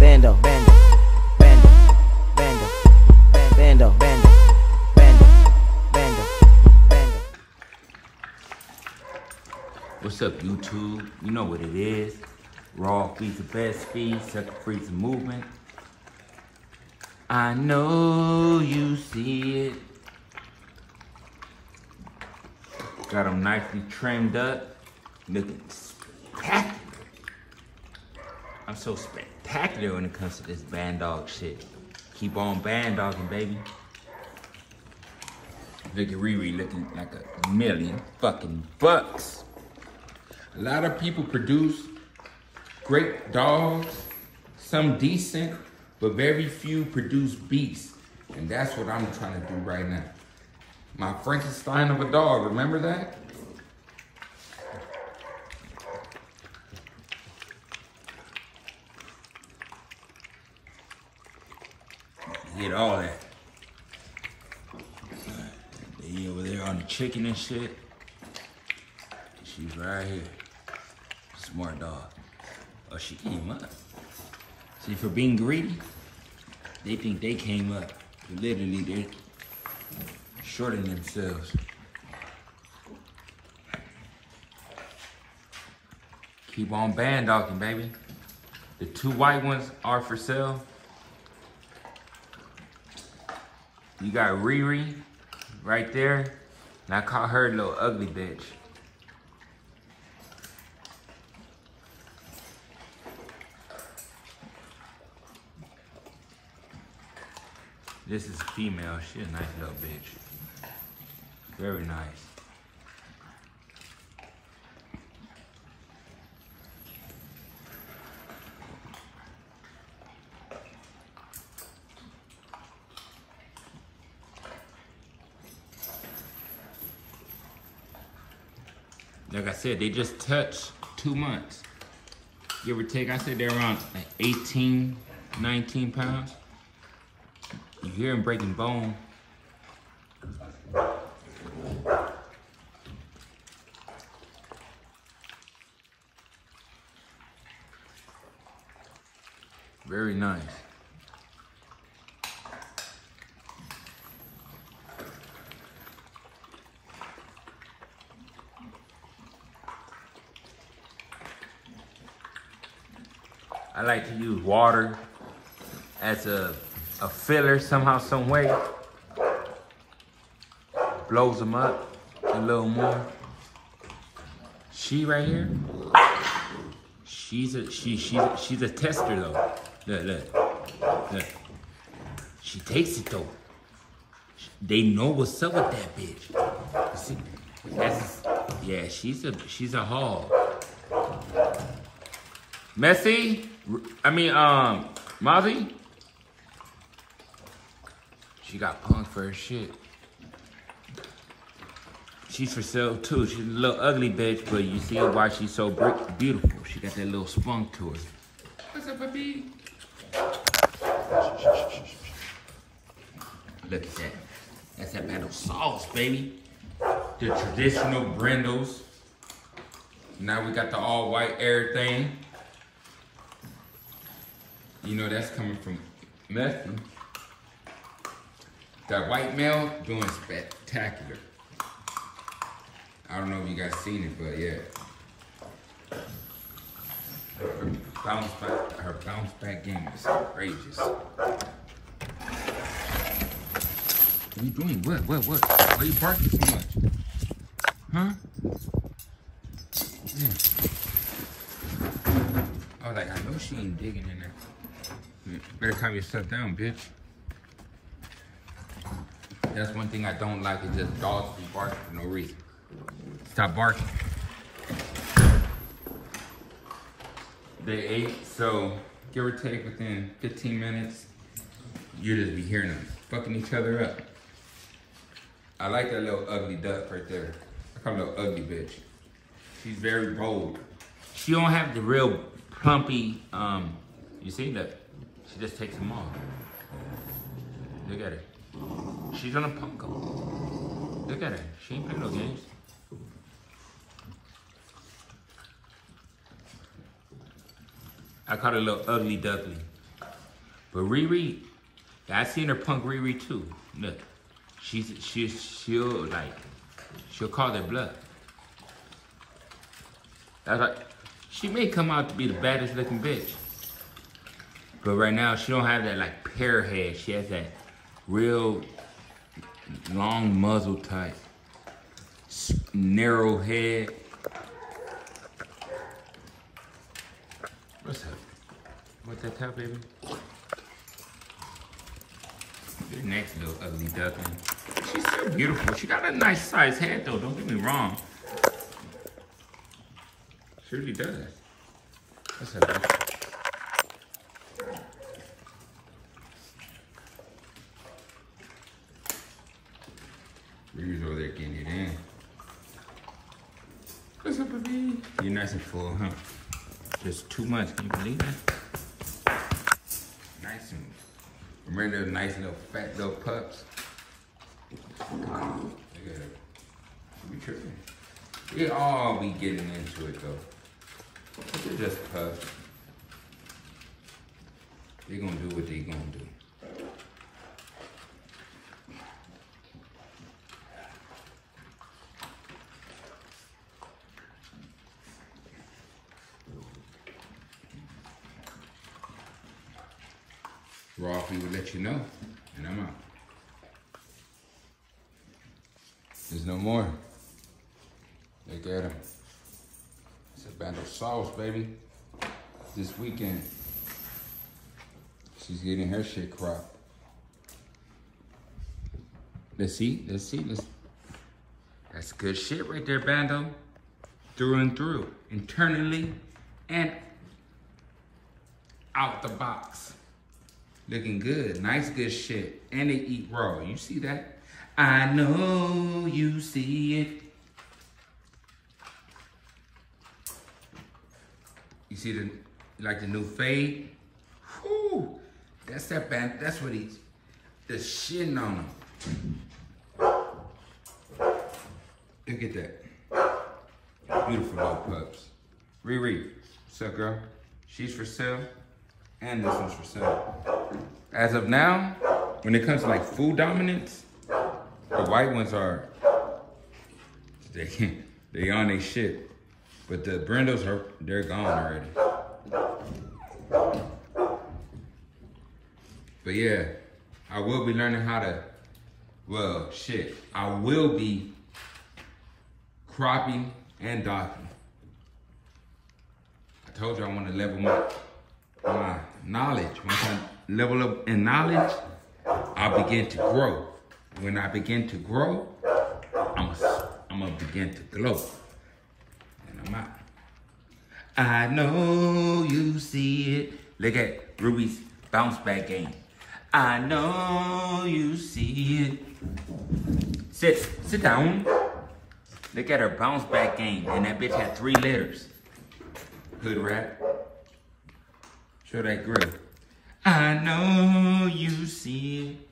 bando, bando, bando, bando, bando, bando, bando, bando, bando. What's up, YouTube? You know what it is. Raw feeds the best feed, sucker freeze the movement. I know you see it. Got them nicely trimmed up, looking. I'm so spectacular when it comes to this bandog shit. Keep on bandogging, baby. Look at Riri looking like a million fucking bucks. A lot of people produce great dogs, some decent, but very few produce beasts. And that's what I'm trying to do right now. My Frankenstein of a dog, remember that? Get all that. They over there on the chicken and shit. She's right here. Smart dog. Oh, she came up. See, for being greedy, they think they came up. Literally, they're shorting themselves. Keep on bandogging, baby. The two white ones are for sale. You got Riri right there. And I call her a little ugly bitch. This is female. She's a nice little bitch. Very nice. Like I said, they just touched two months. Give or take, I said they're around like 18, 19 pounds. You hear him breaking bone. Very nice. I like to use water as a, a filler somehow, some way. Blows them up a little more. She right here, she's a she she's a, she's a tester though. Look look look. She takes it though. They know what's up with that bitch. You see, that's yeah. She's a she's a hog. Messi, I mean um Mozzie. She got punked for her shit. She's for sale too. She's a little ugly bitch, but you see why she's so beautiful. She got that little spunk to her. What's up, puppy? Look at that. That's that battle sauce, baby. The traditional brindles. Now we got the all white everything. You know that's coming from Method. That white male doing spectacular. I don't know if you guys seen it, but yeah. Her bounce back, her bounce back game is outrageous. What are you doing? What? What? What? Why are you barking so much? Huh? Yeah. I was like, I know she ain't digging in there. Better calm yourself down, bitch. That's one thing I don't like is just dogs be barking for no reason. Stop barking. They ate, so give or take within 15 minutes, you just be hearing them fucking each other up. I like that little ugly duck right there. I call her little ugly bitch. She's very bold. She don't have the real plumpy, um, you see that? She just takes them off. Look at her. She's on a punk. Look at her. She ain't playing no games. I caught a little ugly duckling. But Riri, I seen her punk Riri too. Look, she's she she'll like she'll call their bluff. That's like she may come out to be the baddest looking bitch. But right now she don't have that like pear head. She has that real long muzzle type, narrow head. What's up? What's that top, baby? Your next little ugly duckling. She's so beautiful. She got a nice size head though, don't get me wrong. She really does. What's up, baby? Riri's over there getting it in. What's up, baby? You're nice and full, huh? Just too much. Can you believe that? Nice and remember those nice little fat little pups. Look at be tripping. We all be getting into it though. They're just pups. They're gonna do what they gonna do. Ralphie would let you know, and I'm out. There's no more. Look at him. It's a band of sauce, baby. This weekend, she's getting her shit cropped. Let's see, let's see, let's. That's good shit right there, Bando. Through and through, internally and out the box. Looking good, nice good shit. And they eat raw, you see that? I know you see it. You see the, like the new fade? Whew, that's that band, that's what he's, the shitting on him. Look at that. Beautiful little pups. Riri, what's up, girl? She's for sale, and this one's for sale. As of now, when it comes to like food dominance, the white ones are they they on their shit, but the brindles are they're gone already. But yeah, I will be learning how to. Well, shit, I will be cropping and docking. I told you I want to level my my knowledge. Once I level up in knowledge, I begin to grow. When I begin to grow, I'm a, I'm gonna begin to glow. And I'm out. I know you see it. Look at Ruby's bounce back game. I know you see it. Sit, sit down. Look at her bounce back game. And that bitch had three letters. Hood rat. Show that grill. I know you see it.